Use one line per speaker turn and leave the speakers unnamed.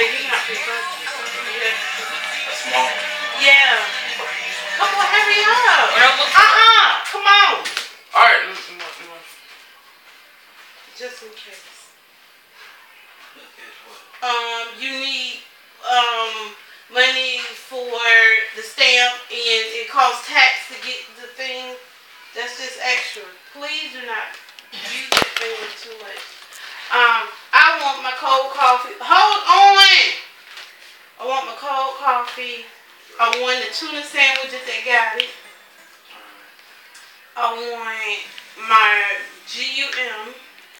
They to
small.
Yeah. Come on, hurry up. Uh-uh. Come on. All right. Just in case. Um, you need um money for uh, the stamp and it costs tax to get the thing. That's just extra. Please do not use that thing too much. Um, I want my cold coffee. Hold on. I want my cold coffee. I want the tuna sandwiches that got it. I want my GUM.